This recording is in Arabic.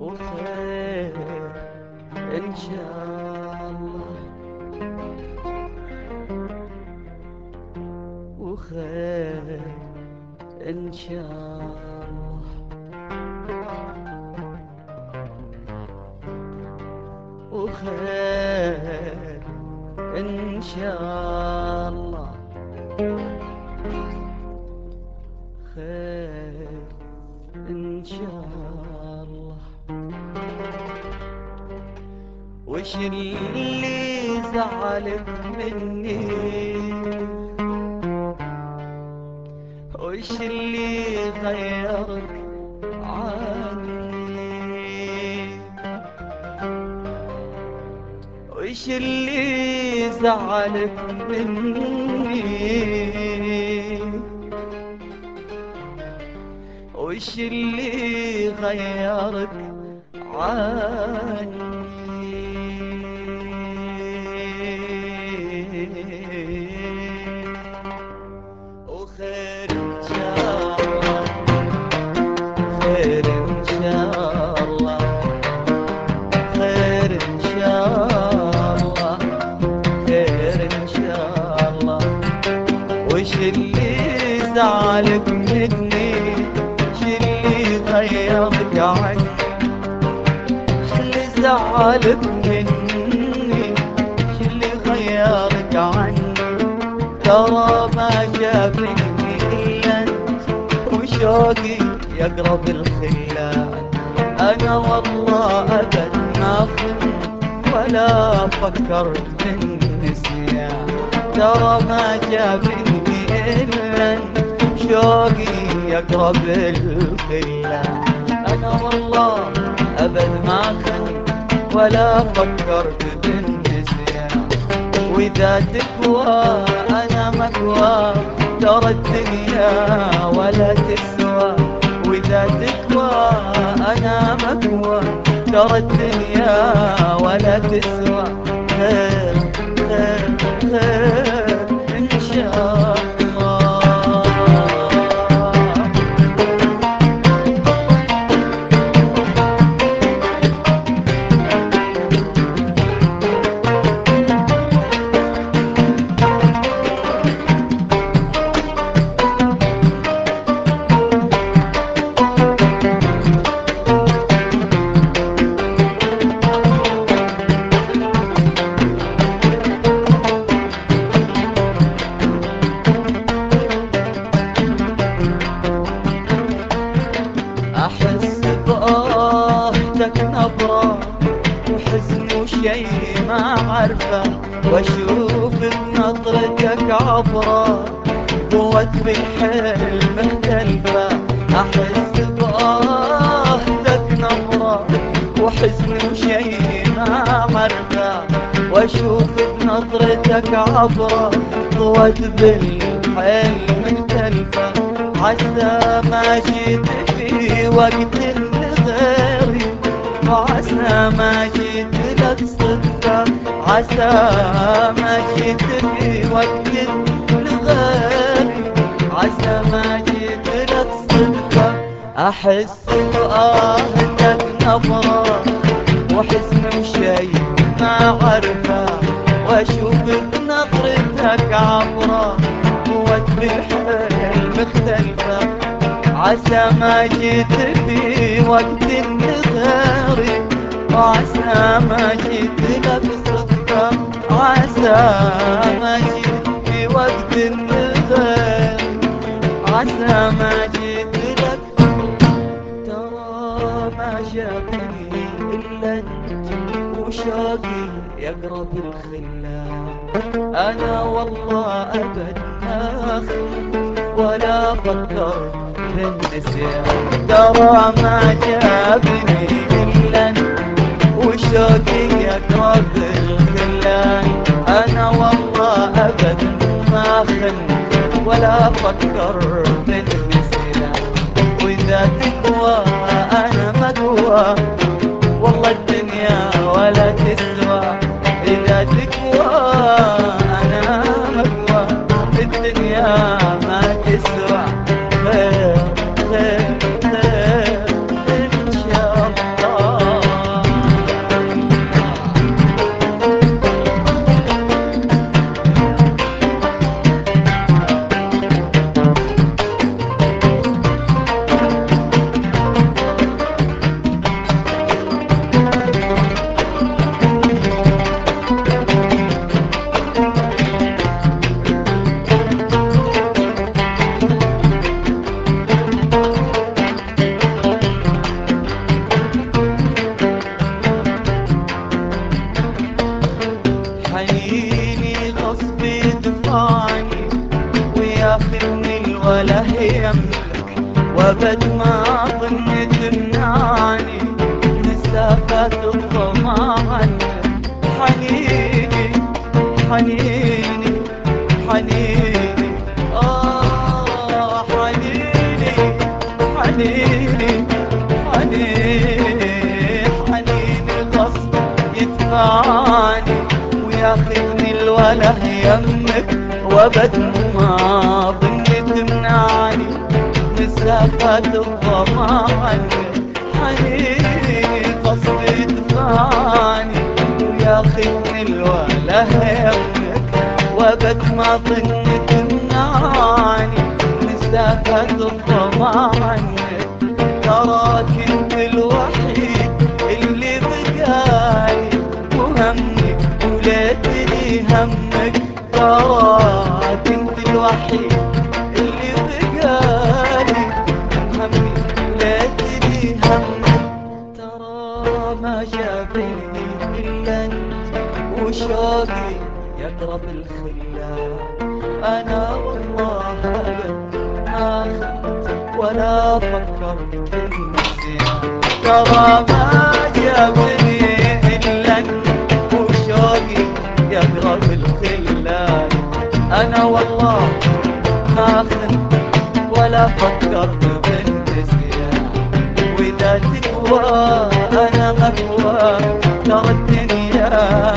وخير إن شاء الله. وخير إن شاء الله إن شاء الله. خير إن شاء الله. وش اللي زعلك مني. وش اللي غيرك عني. وش اللي زعلك مني. وش اللي غيرك عني. زعلك مني. اللي غيرك عني اللي زعلك مني. اللي غيرك عني ترى ما شافني الا وشوقي يقرب الخلان. أنا والله أبد ما خنت ولا فكرت بالنسيان ترى ما جابني إلا شوقي يقرب الخلان أنا والله ابد ما خنت ولا فكرت بالنسيان. وإذا تكوى أنا مكوى ترى الدنيا ولا تسوى. وإذا تكوى أنا مكوى ترى الدنيا ولا تسوى. ما عرفه واشوف بنظرتك عبرة قوة بالحلم مختلفة أحس بآهتك نبرة وحزن وشي ما عرفه وأشوف بنظرتك عبرة قوة بالحلم مختلفة عسى ما جيت في وقت غيري وعسى ما جيت لك صدفة عسى ما جيت في وقت غيري عسى ما جيت لك صدفة أحس بآهتك نبرة وحزن وشي ما عرفه واشوف بنظرتك عبره قوة بالحيل مختلفة عسى ما جيت في وقت غيري وعسى ما جيت لك صدفة عسى ما جيت في وقت عسى ما جيت لك ترى ما شافني إلا أنت وشوقي يقرب الخلان أنا والله أبد ما ولا فكر بالنسيان ترى ما جابني إلا أنت وشوقي يقرب الخلان أنا والله أبد ما خنت ولا فكر وابد ما ظن تمنعني مسافات الضمان حنيني حنيني حنيني آه حنيني حنيني حنيني حنيني غصب يدفعني وياخذني الوله يمك وابد ما ظن تمنعني مسافات الضمان حنيني غصب يدفعني وياخذني الوله يمك وابد ما ظن تمنعني مسافات الضمان تراك انت الوحيد اللي بقالي وهمك ولا تدري همك تراك إنت الوحيد. وشوقي يقرب الخلان أنا والله ابد ما خفت ولا فكرت بالنسيان ترى ما جابني انت وشوقي يقرب الخلان أنا والله ما خفت ولا فكرت بالنسيان وإذا تقوى أنا مقوى ترى الدنيا